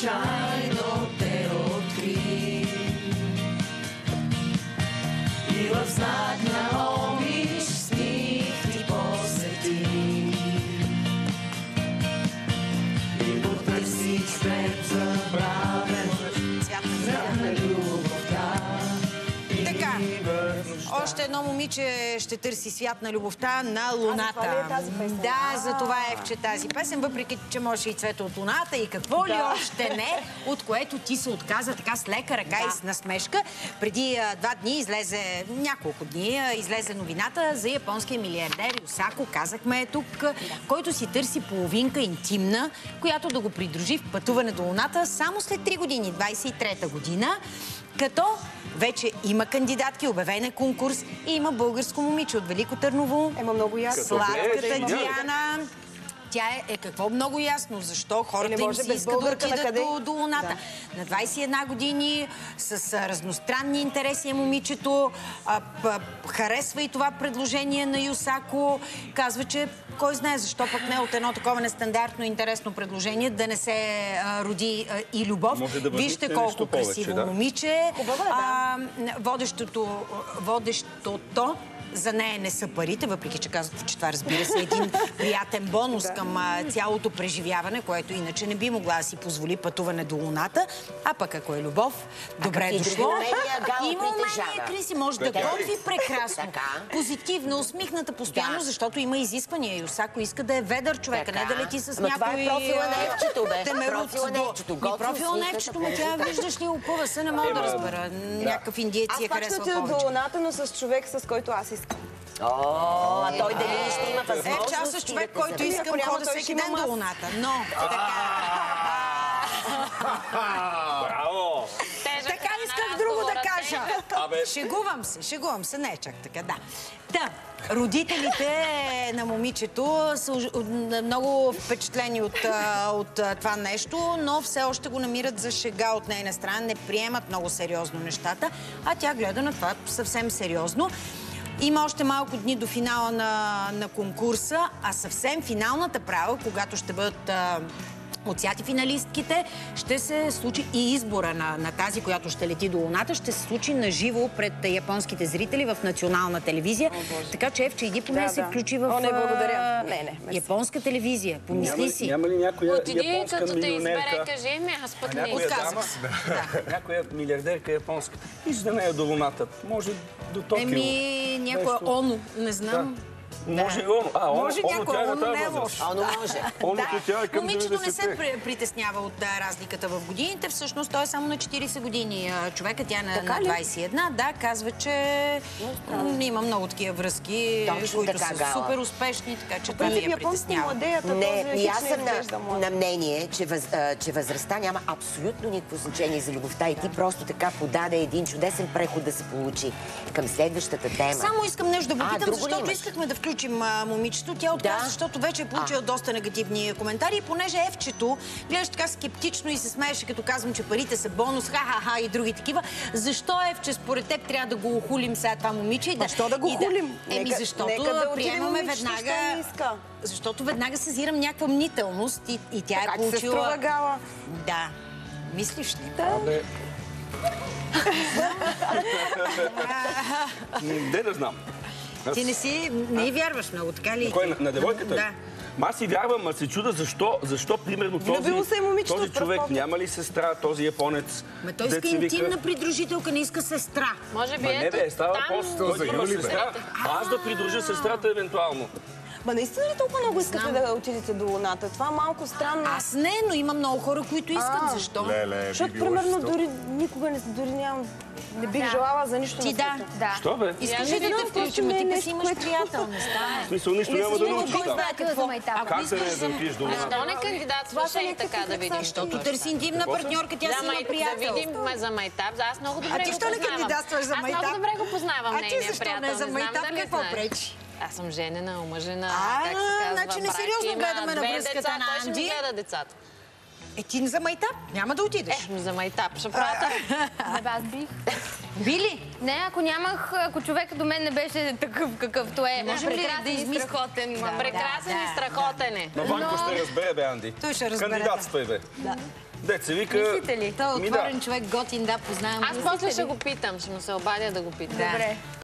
shine. Още едно момиче ще търси свят на любовта на луната. ли е тази? Да, за това е че тази песен, въпреки че може и цвета от луната и какво ли още не, от което ти се отказа така с лека ръка и с насмешка. Преди а, два дни излезе, няколко дни, а, излезе новината за японския милиардер Юсако, казахме е тук, който си търси половинка интимна, която да го придружи в пътуване до луната само след 3 години, 23-та година. Като вече има кандидатки, обявен е конкурс и има българско момиче от Велико Търново. Ема много ясно. Сладката Диана. Тя е, е какво много ясно, защо хората Или им без искат да отидат до, до луната. На 21 години, с а, разностранни интереси е момичето, а, п- харесва и това предложение на Юсако. Казва, че кой знае защо пък не от едно такова нестандартно интересно предложение да не се а, роди а, и любов. Може да Вижте колко повече, красиво да. момиче. Хубаво е, да. А, водещото, водещото за нея не са парите, въпреки че казват, че това разбира се е един приятен бонус към а, цялото преживяване, което иначе не би могла да си позволи пътуване до Луната. А пък ако е любов, добре е дошло. Има умения? Криси, може да готви прекрасно. Така. Позитивна, усмихната постоянно, Да. защото има изисквания. Юсако иска да е ведър човек, а не да лети с Ама това е някой... профила на Евчето, бе. Профила на Евчето. Профила на Евчето, тя виждаш ли опъва се, не мога да разбера. Някакъв индиец Аз си е пак ще харесва отида до повече. луната, но с човек, с който аз искам. О, а той дали ще има Е, възможност? в част с човек, който искам няма, хода всеки ден до луната. Но, така... Браво! Така исках друго да кажа. Шегувам се, шегувам се, не е чак така, да. Та, родителите на момичето са много впечатлени от, от а, това нещо, но все още го намират за шега от нейна страна, не приемат много сериозно нещата, а тя гледа на това съвсем сериозно. Има още малко дни до финала на, на конкурса, а съвсем финалната права, когато ще бъдат а, отсяти финалистките, ще се случи и избора на, на тази, която ще лети до Луната, ще се случи на живо пред японските зрители в национална телевизия. така че Евче, иди поне Да, да, се да. включи в О, не, благодаря. Не, не, мерси. японска телевизия. Помисли Няма, си. няма ли някоя Отиди, японска като те избере, милионерка? кажи ми, аз пък не някоя искам. дама, някоя милиардерка японска. И за нея до луната. Може до Токио. Еми, някоя Нещо. Оно, не знам. Може и Оно. А, Оно, Може Оно някоя тя е на Оно, не е лошо. Оно може. Оното тя е към Момичето не се 90-те. при- притеснява от разликата в годините. Всъщност той е само на 40 години. Човека тя е на, на ли? 21. Да, казва, че има много такива връзки, които са супер успешни, така че това не Принцип, я японците притеснява. Не, и аз не съм на, мнение, че, възрастта няма абсолютно никакво значение за любовта и ти просто така подаде един чудесен преход да се получи към следващата тема. Само искам нещо да попитам, защото искахме да включим а, момичето. Тя отказа, Да. защото вече е получила доста негативни коментари. И понеже Евчето гледаш така скептично и се смееше, като казвам, че парите са бонус, ха-ха-ха и други такива. Защо Евче според теб трябва да го охулим сега това момиче? И да, Защо да го хулим? Еми, Нека- защото нека да приемаме момичето, веднага... не иска. Защото веднага съзирам някаква мнителност и, и тя Така е ти се получила... струва гала. Да. Мислиш ли? Абе... М, Де да знам. Ти не си... Не й вярваш много, така ли? Кой, на, на девойката? Да. Ма аз си вярвам, а се чуда защо, защо примерно този, момичето този човек няма ли сестра, този японец? Ма той иска интимна придружителка, не иска сестра. Може би Ма не ето бе, става там... той за има сестра. А аз да придружа сестрата евентуално. Ма наистина ли толкова много искате Знам. да отидете до луната? Това е малко странно. Аз не, но има много хора, които искат. А. Защо? Леле, Защото, примерно, дори никога не, дори нямам... Не бих желала за нищо Ти на да. света. Да. Що бе? Искаш Я ли не да те включим? Ти не е пък си имаш приятел, не В става. смисъл, нищо Не няма си да научиш кой там. Как да искаш не да отидеш до Защо луната? не Това кандидатстваш и така да видим? Защото търси интимна партньорка, тя За си има май... Да приятел. видим за майтап. Аз много добре А ти го що не познавам. кандидатстваш за Аз майтап? много добре го познавам А ти защо приятел. не за майтап? Какво пречи? Аз съм женена, омъжена, А, как се казва, значи несериозно гледаме на връзката на Той ще ми Анди. гледа децата. Е, ти за майтап няма да отидеш. Е, за майтап ще прата. Не, аз бих. Били? Не, ако нямах, ако човек до мен не беше такъв какъвто е. Можем ли да и измислим? страхотен. ма. Прекрасен и страхотен е. Но Ванко ще разбере, бе, Анди. Той ще разбере, Кандидатствай, бе. Да. Деца вика... Мислите ли? Той е да. отворен човек, готин, да, познавам. Аз после ще го питам, ще му се обадя да го питам. Да. Добре.